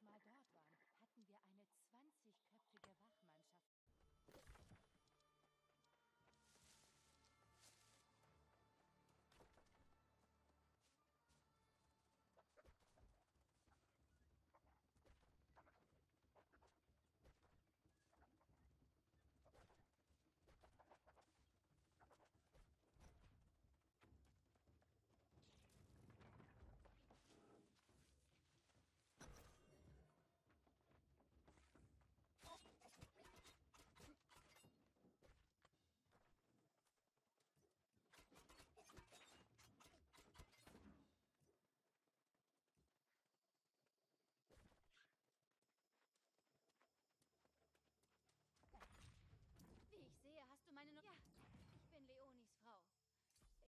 as my